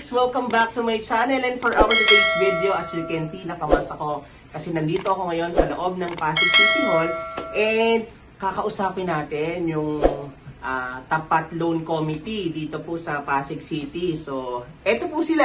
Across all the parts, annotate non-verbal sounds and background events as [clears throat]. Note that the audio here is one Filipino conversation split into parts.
Geeks! Welcome back to my channel and for our today's video, as you can see, nakamas ako kasi nandito ako ngayon sa loob ng Pasig City Hall and kakausapin natin yung ah, Tapat Loan Committee dito po sa Pasig City. So, eto po sila!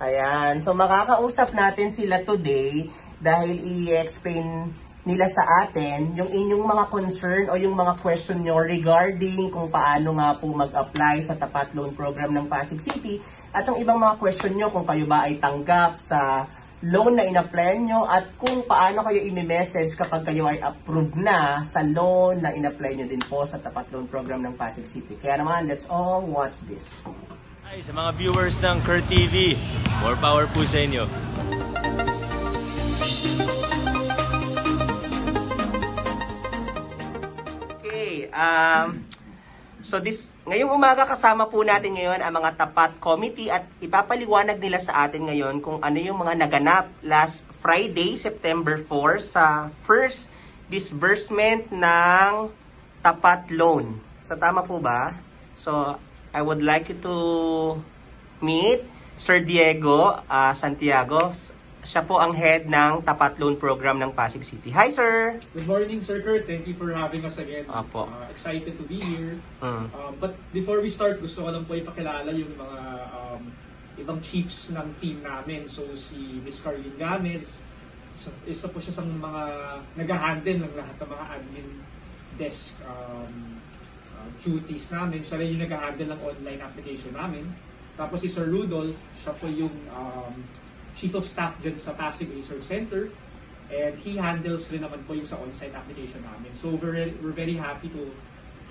Ayan. So, makakausap natin sila today dahil i-explain nila sa atin yung inyong mga concern o yung mga question nyo regarding kung paano nga po mag-apply sa Tapat Loan Program ng Pasig City at yung ibang mga question nyo kung kayo ba ay tanggap sa loan na in-apply nyo at kung paano kayo i-message kapag kayo ay approved na sa loan na in-apply nyo din po sa Tapat Loan Program ng Pasig City. Kaya naman, let's all watch this. Hi sa mga viewers ng Kurt TV. More power po sa inyo. Um, so this, ngayong umaga kasama po natin ngayon ang mga tapat committee at ipapaliwanag nila sa atin ngayon kung ano yung mga naganap last Friday, September 4 sa first disbursement ng tapat loan. So tama po ba? So I would like you to meet Sir Diego ah, Santiago. Siya po ang head ng Tapat Loan Program ng Pasig City. Hi, sir! Good morning, Sir Kurt. Thank you for having us again. Apo. Uh, excited to be here. Mm. Um, but before we start, gusto ko lang po ipakilala yung mga um, ibang chiefs ng team namin. So si Miss Carlene Gamez, isa, isa po siya sa mga nag-handle ng lahat ng mga admin desk um, uh, duties namin. Siya rin yung nag-handle ng online application namin. Tapos si Sir Rudolph, siya po yung um, Chief of Staff dyan sa Pasig Research Center. And he handles rin naman po yung sa on-site application namin. So we're, we're very happy to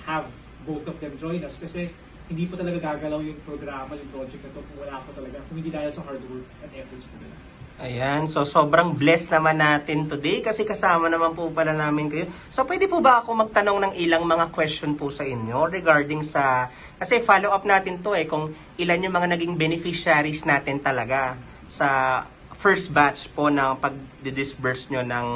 have both of them join us kasi hindi po talaga gagalaw yung programa, yung project na to kung wala po talaga, kung hindi dahil sa hard work at efforts po nila. Ayan, so sobrang blessed naman natin today kasi kasama naman po pala namin kayo. So pwede po ba ako magtanong ng ilang mga question po sa inyo regarding sa, kasi follow up natin to eh, kung ilan yung mga naging beneficiaries natin talaga sa first batch po ng pag-disburse nyo ng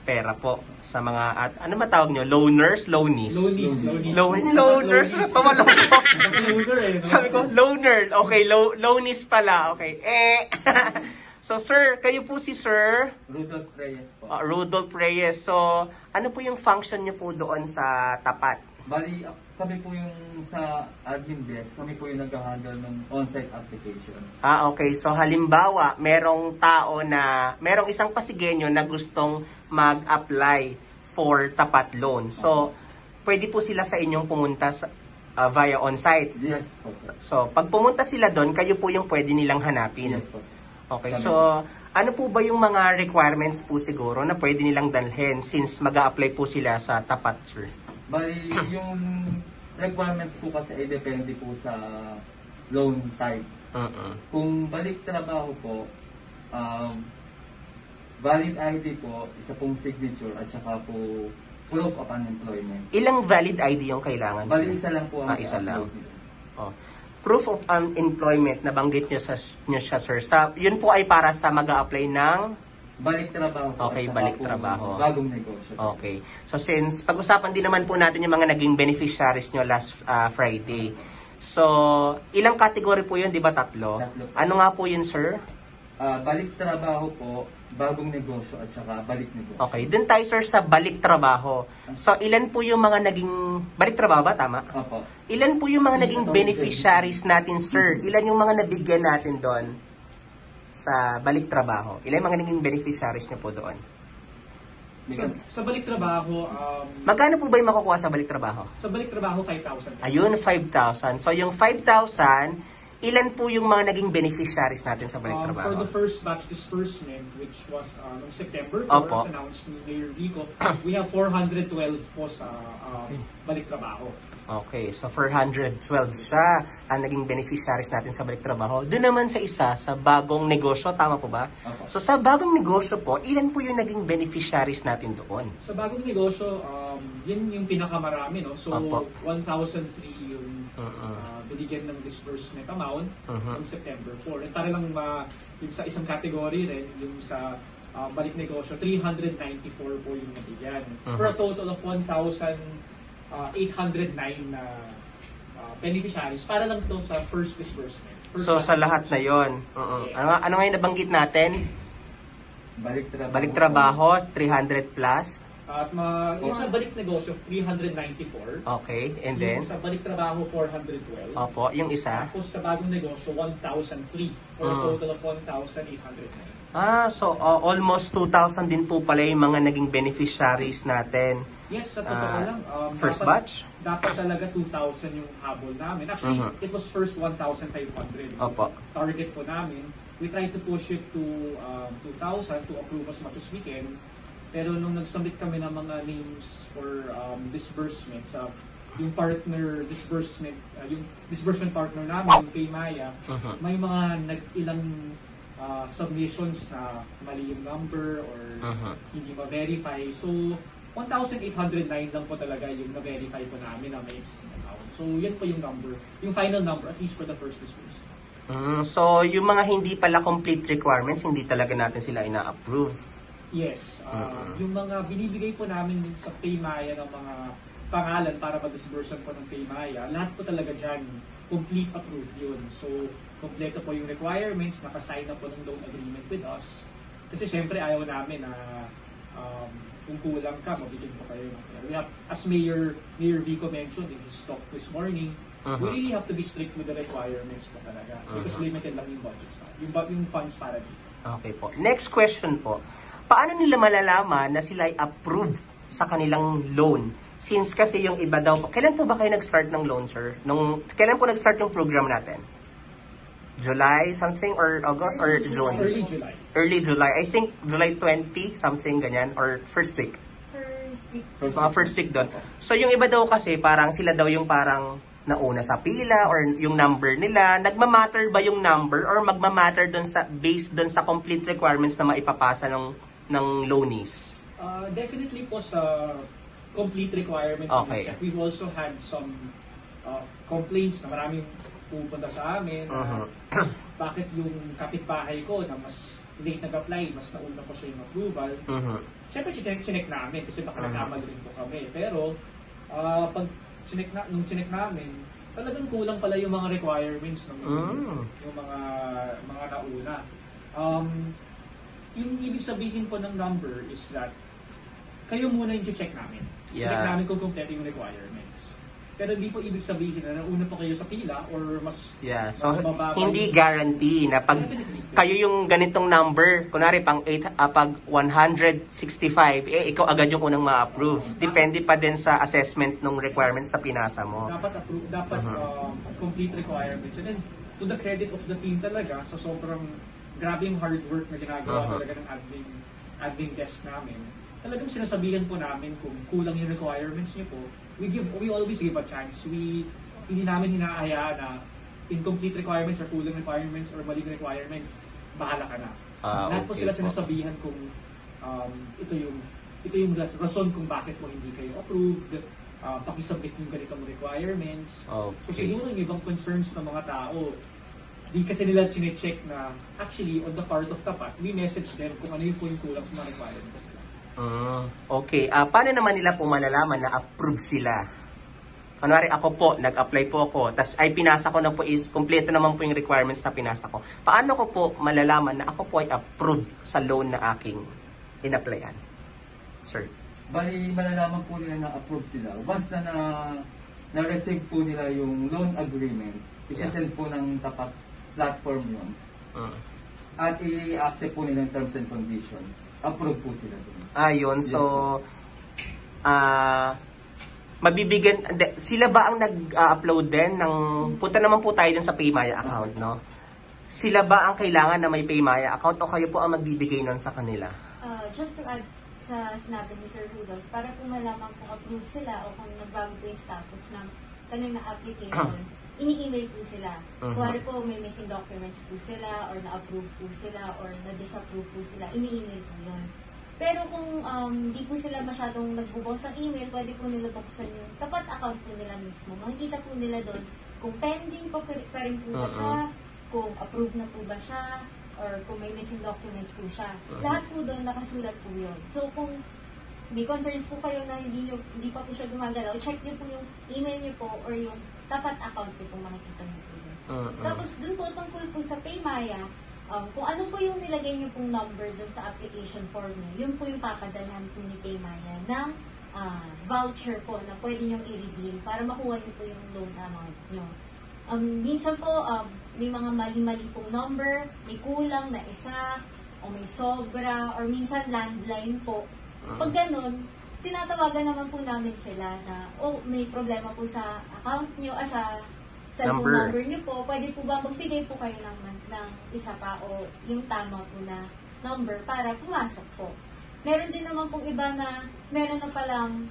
pera po sa mga, at ano matawag nyo, loaners, loanies? Loanies, loanies. Loan, loaners, tumalong ko. [laughs] Loaner eh. Sabi ko, loaner. Okay, lo loanies pala. Okay. Eh, [laughs] so sir, kayo po si sir Rudolph Reyes po. uh, Rudolph Reyes. So, ano po yung function niyo po doon sa tapat? Bali, kami po yung sa admin desk, kami po yung nag-handle ng on-site applications. Ah, okay. So, halimbawa, merong tao na, merong isang pasigenyo na gustong mag-apply for tapat loan. So, pwede po sila sa inyong pumunta sa, uh, via on-site. Yes po, sir. So, pag pumunta sila doon, kayo po yung pwede nilang hanapin. Yes po, sir. Okay, Kami. so ano po ba yung mga requirements po siguro na pwede nilang dalhin since mag apply po sila sa tapat, sir? Bali, yung requirements po kasi ay depende po sa loan type. uh Kung balik trabaho po, um, valid ID po, isa pong signature at saka po proof of unemployment. Ilang valid ID yung kailangan? Bali, isa lang po ang Ah, isa lang. Oh. Proof of unemployment, nabanggit nyo, sa, nyo siya, sir. Sa, yun po ay para sa mag apply ng... Balik trabaho. Okay, at balik trabaho. Bagong negosyo. Okay. So since, pag-usapan din naman po natin yung mga naging beneficiaries nyo last ah, Friday. So, ilang category po yun, di ba tatlo? Tatlo. Ano nga po yun, sir? Ah, balik trabaho po, bagong negosyo at saka balik negosyo. Okay, dun tayo sir sa balik trabaho. So, ilan po yung mga naging, balik trabaho ba, tama? Opo. Ilan po yung mga naging beneficiaries natin, sir? Ilan yung mga nabigyan natin doon sa balik trabaho? Ilan mga naging beneficiaries niyo po doon? Sa, sa balik trabaho, um, Magkano po ba yung makukuha sa balik trabaho? sa balik trabaho, 5,000. Ayun, 5,000. So, yung 5,000, ilan po yung mga naging beneficiaries natin sa balik Um, trabaho? for the first batch disbursement, which was uh, noong September 4, Opo. as announced ni Mayor Rico, [coughs] we have 412 po sa um, balik trabaho. Okay, so 412 siya ang naging beneficiaries natin sa balik trabaho. Doon naman sa isa, sa bagong negosyo, tama po ba? Opo. So sa bagong negosyo po, ilan po yung naging beneficiaries natin doon? Sa bagong negosyo, um, yun yung pinakamarami, no? So, Opo. 1,003 yung Uh-uh. uh, binigyan ng disbursement amount Mhm. noong September 4. And para lang ma, yung sa isang category rin, yung sa uh, balik negosyo, 394 po yung nabigyan. Mhm. For a total of 1,809 na uh, beneficiaries para lang to sa first disbursement. First So, sa lahat na yon. Yes. Ano, ano ngayon nabanggit natin? Balik trabaho. Balik trabaho, 300 plus. At ma, yung sa balik negosyo, 394. Okay, and then? Yung sa balik trabaho, 412. Opo, yung isa. Tapos sa bagong negosyo, 1,003 for a Ah. total of 1,809. Ah, so uh, almost 2,000 din po pala yung mga naging beneficiaries natin. Yes, sa totoo Ah, lang. Um, first dapat, batch? Dapat talaga 2,000 yung habol namin. Actually, Mhm. it was first 1,500. Opo. Target po namin. We try to push it to um, 2,000 to approve as much as we can. Pero nung nag-submit kami ng mga names for um, disbursement sa yung partner disbursement, uh, yung disbursement partner namin, yung Paymaya, Mhm. may mga nag-ilang uh, submissions na mali yung number or Mhm. hindi ma-verify. So, 1,809 lang po talaga yung na-verify po namin na may existing account. So, yan po yung number, yung final number, at least for the first disbursement. Mm, so, yung mga hindi pala complete requirements, hindi talaga natin sila ina-approve. Yes, uh, Mhm. yung mga binibigay po namin sa Paymaya ng mga pangalan para mag-disbursan po ng Paymaya, lahat po talaga dyan, complete approved yun. So, kompleto po yung requirements, nakasign na po ng loan agreement with us. Kasi syempre ayaw namin na um, kung kulang ka, mabigyan po kayo ng pera. We have, as Mayor, Mayor Vico mentioned in his talk this morning, Mhm. we really have to be strict with the requirements po talaga. Because Mhm. limited lang yung budgets pa. Yung, yung funds para dito. Okay po. Next question po. Paano nila malalaman na sila ay approve sa kanilang loan? Since kasi yung iba daw, kailan po ba kayo nag-start ng loan, sir? Nung, kailan po nag-start yung program natin? July something or August or June? Early July. Early July. I think July 20 something ganyan or first week. First week. Mga first week doon. So yung iba daw kasi parang sila daw yung parang nauna sa pila or yung number nila. Nagmamatter ba yung number or magmamatter doon sa based doon sa complete requirements na maipapasa ng ng loanees? Uh, definitely po sa complete requirements Okay. we check. We've also had some uh, complaints na maraming pupunta sa amin na Mhm. [clears throat] bakit yung kapitbahay ko na mas late nag-apply, mas nauna po siya yung approval. Mhm. Siyempre, chinek, chinek namin kasi baka Mhm. nagkamali rin po kami. Pero, uh, pag chinek na, nung chinek namin, talagang kulang pala yung mga requirements ng Mm. yung mga mga nauna. Um, yung ibig sabihin po ng number is that kayo muna yung check namin. Check Yeah. namin kung kompleto yung requirements. Pero hindi po ibig sabihin na nauna pa kayo sa pila or mas Yeah, so mas mababa hindi yung- guarantee na pag Definitely. kayo yung ganitong number, kunwari pang 8, ah, pag 165, eh ikaw agad yung unang ma-approve. Depende pa din sa assessment ng requirements na pinasa mo. dapat approve, dapat Mhm. um, complete requirements. And then, to the credit of the team talaga, sa sobrang grabe yung hard work na ginagawa Mhm. talaga ng admin, admin desk namin, talagang sinasabihan po namin kung kulang yung requirements niyo po, we give we always give a chance. We hindi namin hinahayaan na incomplete requirements or kulang requirements or maling requirements, bahala ka na. Ah, Lahat po okay sila po. sinasabihan kung um, ito yung ito yung ras- rason kung bakit mo hindi kayo approved, uh, pakisubmit yung ganitong requirements. So Okay. siguro yung ibang concerns ng mga tao, di kasi nila chinecheck na actually on the part of tapat, we message them kung ano yung po yung kulang sa mga requirements nila. Mm, okay. Ah, paano naman nila po malalaman na approve sila? Kunwari ako po, nag-apply po ako, tas ay pinasa ko na po is, kompleto naman po yung requirements na pinasa ko. Paano ko po malalaman na ako po ay approve sa loan na aking in-applyan? Sir. Bali, malalaman po nila na approve sila. Once na na, na-receive po nila yung loan agreement, isi-send po ng tapat platform yun. Mm. At i-accept po nila yung terms and conditions. Approve po sila dun. Ayun, Yes, so, ah, mabibigyan, hindi, sila ba ang nag-upload din ng, punta naman po tayo dun sa Paymaya account, no? Sila ba ang kailangan na may Paymaya account o kayo po ang magbibigay nun sa kanila? Uh, just to add sa sinabi ni Sir Rudolph, para kung malaman kung approve sila o kung nagbago po yung status ng kanilang application, [clears throat] ini-email po sila. Mhm. Kuwari po may missing documents po sila or na-approve po sila or na-disapprove po sila, ini-email po yun. Pero kung um, di po sila masyadong nagbubukas ng email, pwede po nila buksan yung tapat account po nila mismo. Makikita po nila doon kung pending pa, pa rin po ba Mhm. siya, kung approve na po ba siya, or kung may missing documents po siya. Mhm. Lahat po doon nakasulat po yun. So kung may concerns po kayo na hindi, nyo, hindi pa po siya gumagalaw, check nyo po yung email nyo po or yung tapat account nyo po makikita nyo po yun. Mm-mm. Tapos dun po tungkol po sa Paymaya, um, kung ano po yung nilagay nyo pong number dun sa application form nyo, yun po yung papadalhan po ni Paymaya ng ah, voucher po na pwede nyong i-redeem para makuha nyo po yung loan amount nyo. Um, minsan po, um, may mga mali-mali pong number, may kulang na isa, o may sobra, or minsan landline po. Pag ganun, tinatawagan naman po namin sila na, oh, may problema po sa account nyo, ah, sa cellphone Number. number, nyo po. Pwede po ba magbigay po kayo ng, ng isa pa o yung tama po na number para pumasok po. Meron din naman pong iba na meron na palang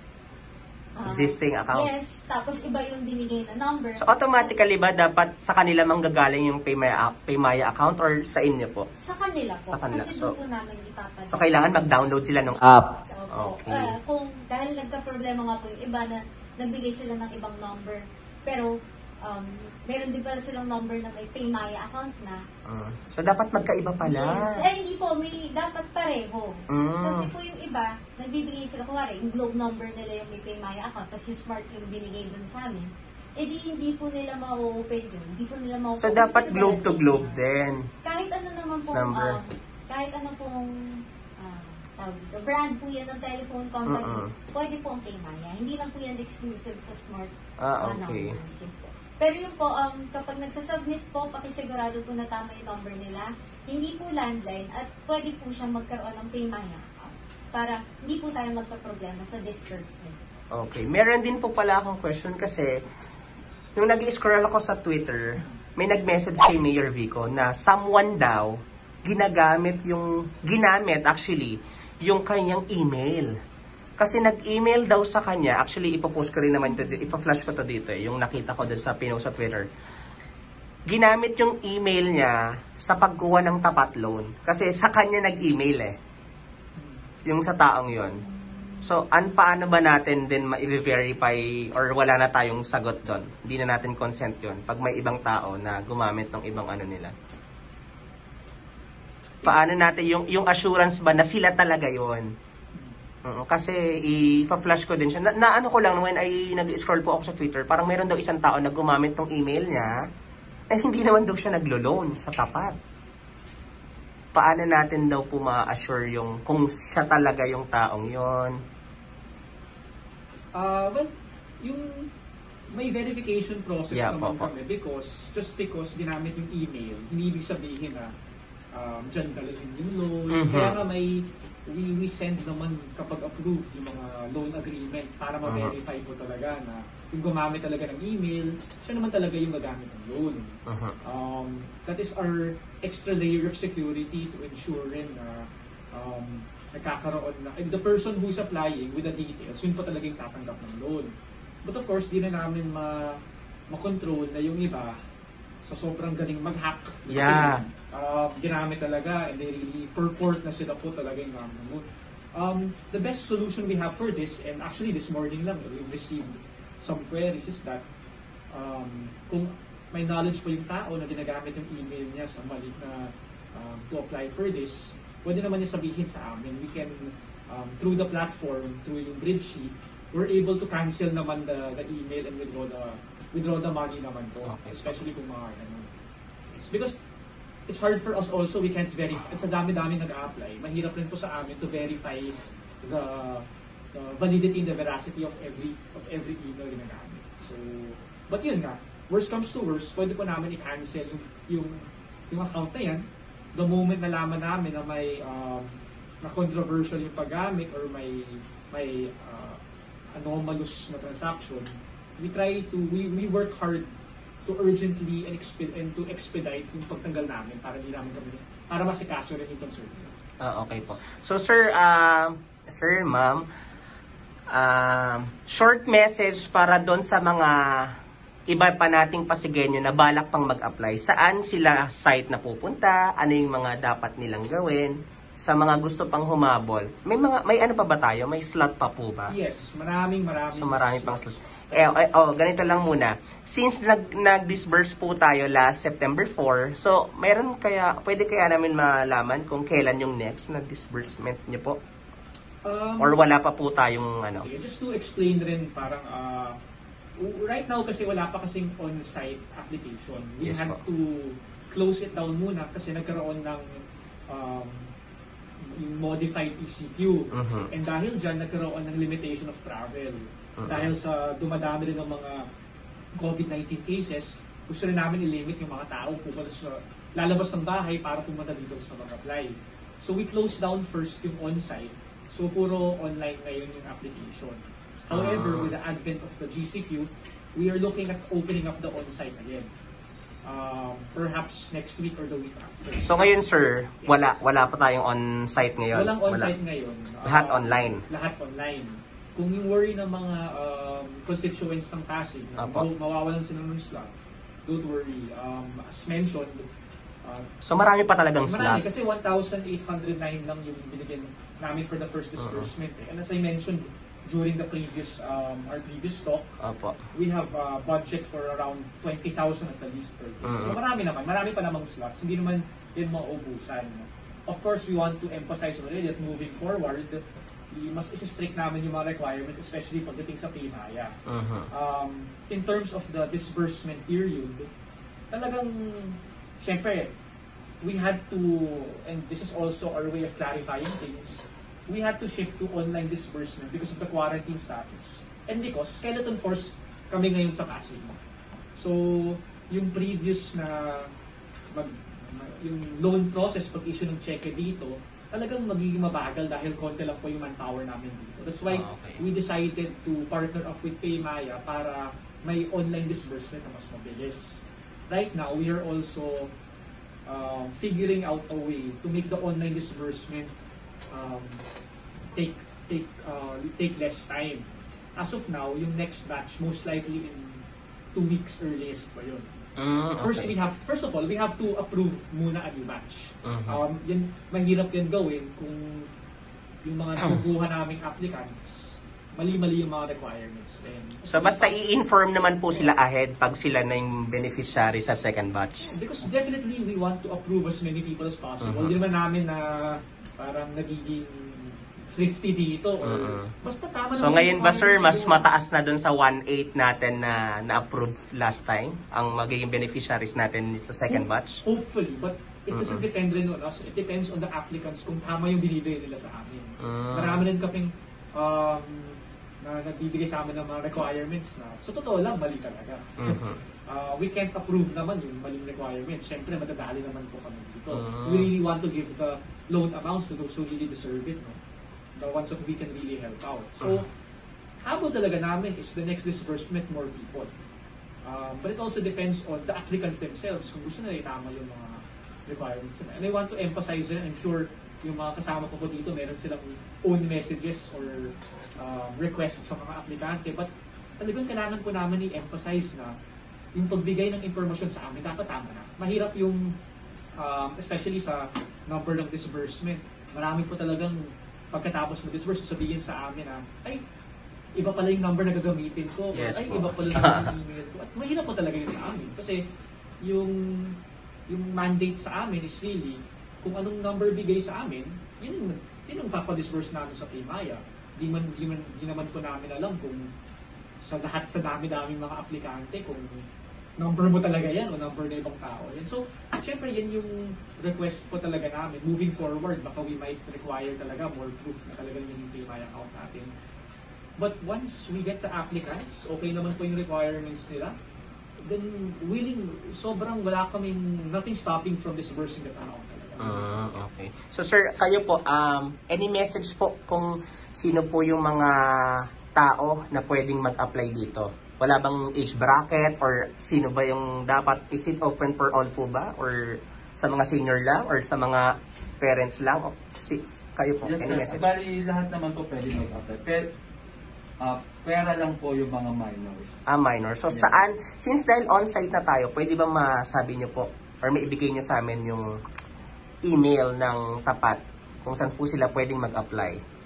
ah, Existing account. Yes, tapos iba yung binigay na number. So automatically ba dapat sa kanila manggagaling yung Paymaya, Paymaya account or sa inyo po? sa kanila po. Sa kanila. Kasi So- doon po namin ipapadala. So kailangan mag-download sila ng app. So. Okay. Ah, kung dahil nagka-problema nga po yung iba na nagbigay sila ng ibang number. Pero um, meron din pala silang number na may Paymaya account na. Mm. So dapat magkaiba pala. Yes. Eh, hindi po. May dapat pareho. Mm. Kasi po yung iba, nagbibigay sila, kumari, yung globe number nila yung may Paymaya account, tapos yung smart yung binigay dun sa amin. Eh di hindi po nila ma-open yun. Hindi po nila ma-open. So dapat globe to globe din. Kahit ano naman pong, Number. um, kahit ano pong, ah, tawag dito, brand po yan ng telephone company, Mm-mm. pwede po ang Paymaya. Hindi lang po yan exclusive sa smart Ah, ah, okay. numbers. Yes po. Pero yun po, um, kapag nagsasubmit po, pakisigurado po na tama yung number nila, hindi po landline, at pwede po siyang magkaroon ng Paymaya para hindi po tayo magka-problema sa disbursement. Okay. Meron din po pala akong question kasi nung nag-scroll ako sa Twitter, may nag-message kay Mayor Vico na someone daw ginagamit yung, ginamit actually, yung kanyang email. Kasi nag-email daw sa kanya, actually ipopost ko rin naman ito, ipa-flash ko to dito eh, yung nakita ko dun sa pinost sa Twitter. Ginamit yung email niya sa pagkuha ng tapat loan. Kasi sa kanya nag-email eh. Yung sa taong yon. So, an paano ba natin din ma-verify or wala na tayong sagot doon? Hindi na natin consent yon pag may ibang tao na gumamit ng ibang ano nila. Paano natin yung yung assurance ba na sila talaga yon? Oo, kasi i-flash ko din siya. Na, na ano ko lang when I nag-scroll po ako sa Twitter, parang meron daw isang tao na gumamit ng email niya eh hindi naman daw siya naglo-loan sa tapat. Paano natin daw po ma-assure yung kung siya talaga yung taong yon? Ah, well, yung may verification process Yeah, naman po, po. kami because just because ginamit yung email, hindi ibig sabihin na um, dyan talagang yung loan. Mhm. Kaya nga may we, we send naman kapag approved yung mga loan agreement para ma-verify po talaga na yung gumamit talaga ng email, siya naman talaga yung gagamit ng loan. Mhm. Um, that is our extra layer of security to ensure rin na um, nagkakaroon na, and the person who's applying with the details, yun pa talaga yung tatanggap ng loan. But of course, di na namin ma makontrol na yung iba sa sobrang galing mag-hack. Kasi, Yeah. uh, ginamit talaga and they really purport na sila po talaga yung loan. Um, the best solution we have for this, and actually this morning lang, we've received some queries is that um, kung may knowledge po yung tao na ginagamit yung email niya sa mali na um, to apply for this, pwede naman niya sabihin sa amin. We can, um, through the platform, through yung grid sheet, we're able to cancel naman the, the email and withdraw the withdraw the money naman po. Okay. Especially kung mga ano. It's because it's hard for us also, we can't verify. It's a dami-dami nag-a-apply. Mahirap rin po sa amin to verify the, the validity and the veracity of every of every email na ginagamit. So, but yun nga, worst comes to worst, pwede po namin i-cancel yung, yung, yung account na yan. The moment nalaman namin na may um, na controversial yung paggamit or may may uh, anomalous na transaction, we try to, we, we work hard to urgently and, exped, and to expedite yung pagtanggal namin para di namin kami, para masikaso rin yung concern. Ah, okay po. So, sir, um, sir, ma'am, um, short message para doon sa mga iba pa nating pasigenyo na balak pang mag-apply. Saan sila site na pupunta? Ano yung mga dapat nilang gawin? Sa mga gusto pang humabol. May mga may ano pa ba tayo? May slot pa po ba? Yes, maraming maraming So marami pang slots. Eh, eh, oh, ganito lang muna. Since nag, nag-disburse po tayo last September 4, so meron kaya, pwede kaya namin malaman kung kailan yung next na disbursement niyo po? Um, Or wala pa po tayong ano? Sige, just to explain rin parang uh, right now kasi wala pa kasing on-site application. We Yes had po. to close it down muna kasi nagkaroon ng um, yung modified ECQ. Mhm. And dahil dyan, nagkaroon ng limitation of travel. Dahil sa dumadami rin ng mga COVID-19 cases, gusto rin namin i-limit yung mga tao pupunta sa lalabas ng bahay para pumunta dito sa mag-apply. So we closed down first yung on-site. So puro online ngayon yung application. However, Ah. with the advent of the GCQ, we are looking at opening up the on-site again. Um, perhaps next week or the week after. So ngayon sir, wala wala pa tayong on-site ngayon. Walang on-site ngayon. Lahat Um, online. Lahat online. Kung yung worry ng mga um, constituents ng Pasig na Apo. maw- mawawalan sila ng slot, don't worry. Um, as mentioned, uh, So marami pa talagang marami slot. kasi 1,809 lang yung binigyan namin for the Uh-huh. first disbursement. Eh. And as I mentioned during the previous um, our previous talk, Opo. we have a budget for around 20,000 at the least per case. So Mhm. marami naman, marami pa namang slots. Hindi naman yun mauubusan. Of course, we want to emphasize already that moving forward, mas isi-strict namin yung mga requirements, especially pagdating sa PMAYA. Mhm. Um, in terms of the disbursement period, talagang, syempre, we had to, and this is also our way of clarifying things, we had to shift to online disbursement because of the quarantine status. And because skeleton force kami ngayon sa Pasig. So, yung previous na mag, ma- yung loan process pag issue ng cheque dito, talagang magiging mabagal dahil konti lang po yung manpower namin dito. That's why Ah, okay. we decided to partner up with Paymaya para may online disbursement na mas mabilis. Right now, we are also um, figuring out a way to make the online disbursement um, take take uh, take less time. As of now, yung next batch most likely in two weeks earliest pa yun. First okay. we have first of all, we have to approve muna a new batch. Mhm. Um, yan mahirap yan gawin kung yung mga nakukuha naming applicants mali-mali yung mga requirements din. So basta i-inform naman po sila ahead pag sila na yung beneficiary sa second batch. Because definitely we want to approve as many people as possible. Mhm. Hindi naman namin na parang nagiging thrifty dito or Mhm. basta tama So naman ngayon ba sir, mas siguro. mataas na dun sa 1.8 natin na na-approve last time ang magiging beneficiaries natin sa second batch? Hopefully, but it doesn't Mhm. depend rin on us. It depends on the applicants kung tama yung binibigay nila sa amin. Mm. Marami rin kaming um, na nagbibigay sa amin ng mga requirements na sa totoo lang mali talaga. Mhm. [laughs] Uh, we can't approve naman yung maling requirements. Siyempre, madadali naman po kami dito. Mm. We really want to give the loan amounts to those who really deserve it. No? The ones that we can really help out. So, Mm. habol talaga namin is the next disbursement more people. Um, but it also depends on the applicants themselves kung gusto nila itama yung mga requirements nila. And I want to emphasize yun. I'm sure yung mga kasama ko po dito, meron silang own messages or um, requests sa mga aplikante. But talagang kailangan po namin i-emphasize na yung pagbigay ng impormasyon sa amin, dapat tama na. Mahirap yung, um, especially sa number ng disbursement. Marami po talagang pagkatapos mag-disburse, sabihin sa amin na, ay, iba pala yung number na gagamitin ko. Yes ay, po. iba pala [laughs] yung email ko. At mahirap po talaga yun sa amin. Kasi yung yung mandate sa amin is really, kung anong number bigay sa amin, yun yung, yun yung papadisburse namin sa Paymaya. Di, man, di, man, di naman po namin alam kung sa lahat sa dami-daming mga aplikante kung number mo talaga yan o number na ibang tao yan. So, syempre yan yung request po talaga namin. Moving forward, baka we might require talaga more proof na talaga yun yung Paymaya account natin. But once we get the applicants, okay naman po yung requirements nila, then willing, sobrang wala kaming, nothing stopping from disbursing that amount. Mm, okay. So sir, kayo po, um, any message po kung sino po yung mga tao na pwedeng mag-apply dito? Wala bang age bracket or sino ba yung dapat? Is it open for all po ba? Or sa mga senior lang? Or sa mga parents lang? O, si, kayo po, Yes, any sir. message? Bali, lahat naman po pwede mag-apply. Pero, ah, pera lang po yung mga minors. Ah, minor. So Yeah. saan, since dahil on-site na tayo, pwede ba masabi nyo po or may ibigay nyo sa amin yung email ng tapat kung saan po sila pwedeng mag-apply?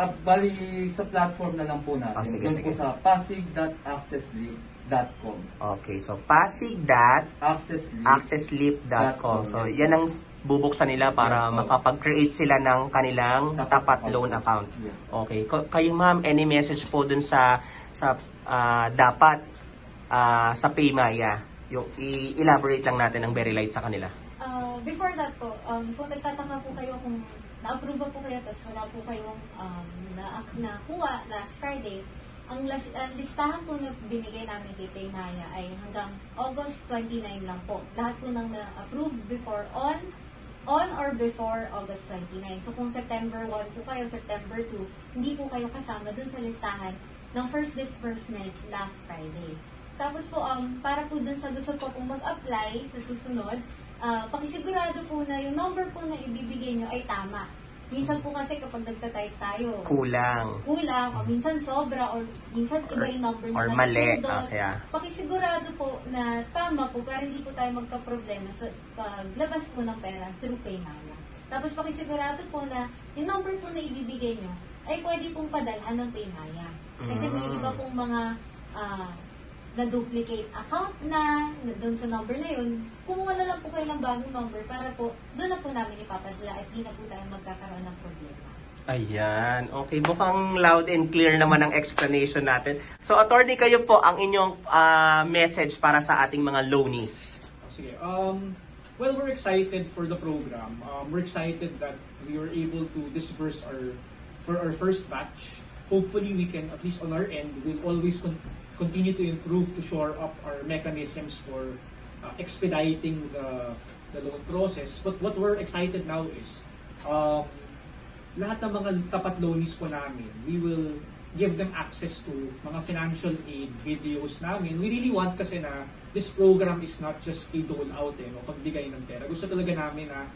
Ah, bali, sa platform na lang po natin. Ah, sige, Doon sige. po sa pasig.accesslink.com Okay, so pasig.accesslip.com. Accesslink.com. So, yes. yan ang bubuksan nila para Yes, po. makapag-create sila ng kanilang Tapat loan account. Yes. Okay. Ko- Kayo ma'am, any message po dun sa sa ah, dapat ah, sa Paymaya? Yung i-elaborate lang natin ng very light sa kanila. Uh, before that po, um, kung nagtataka po kayo kung na-approve po kayo tapos wala po kayong um, na nakuha last Friday, ang las, ang listahan po na binigay namin kay Paymaya ay hanggang August 29 lang po. Lahat po nang na-approve before on on or before August 29. So kung September 1 po kayo, September 2, hindi po kayo kasama dun sa listahan ng first disbursement last Friday. Tapos po, um, para po dun sa gusto po pong mag-apply sa susunod, ah, pakisigurado po na yung number po na ibibigay nyo ay tama. Minsan po kasi kapag nagtatype tayo, Kulang. kulang, o minsan sobra, or minsan iba yung number Or na mali. napindot. Ah, kaya. Pakisigurado po na tama po para hindi po tayo magka-problema sa paglabas po ng pera through Paymaya. Tapos pakisigurado po na yung number po na ibibigay nyo ay pwede pong padalhan ng Paymaya. Kasi may Mm. iba pong mga ah, na-duplicate account na, na doon sa number na yun, kumuha na lang po kayo ng bagong number para po doon na po namin ipapadala at di na po tayo magkakaroon ng problema. Ayan. Okay, mukhang loud and clear naman ang explanation natin. So, attorney, kayo po ang inyong ah, message para sa ating mga loanies. Sige. Um, well, we're excited for the program. Um, we're excited that we were able to disperse our for our first batch. Hopefully, we can at least on our end, we'll always con- continue to improve to shore up our mechanisms for uh, expediting the the loan process. But what we're excited now is um, lahat ng mga tapat loanies po namin, we will give them access to mga financial aid videos namin. We really want kasi na this program is not just a dole out eh, no, pagbigay ng pera. Gusto talaga namin na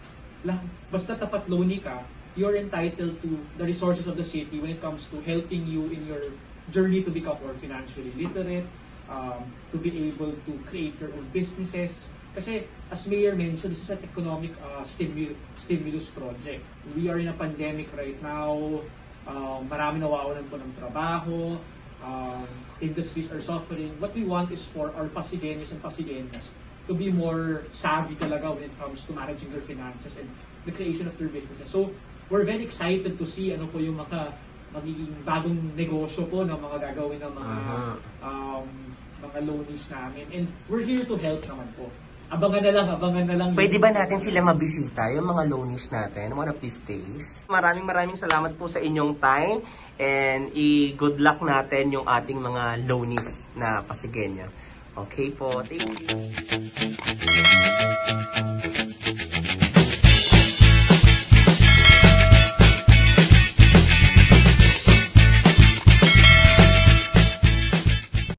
lah, basta tapat loanee ka, you're entitled to the resources of the city when it comes to helping you in your journey to become more financially literate, um, to be able to create your own businesses. Kasi as Mayor mentioned, this is an economic uh, stimu- stimulus project. We are in a pandemic right now. Um, marami nawawalan po ng trabaho. Um, industries are suffering. What we want is for our Pasigeños and Pasigeñas to be more savvy talaga when it comes to managing their finances and the creation of their businesses. So, we're very excited to see ano po yung mga magiging bagong negosyo po ng mga gagawin ng mga Aha. um, mga loanies namin. And we're here to help naman po. Abangan na lang, abangan na lang. Pwede ba natin sila mabisita, yung mga loanies natin, one of these days? Maraming maraming salamat po sa inyong time and i-good luck natin yung ating mga loanies na pasigenya. Okay po, thank you.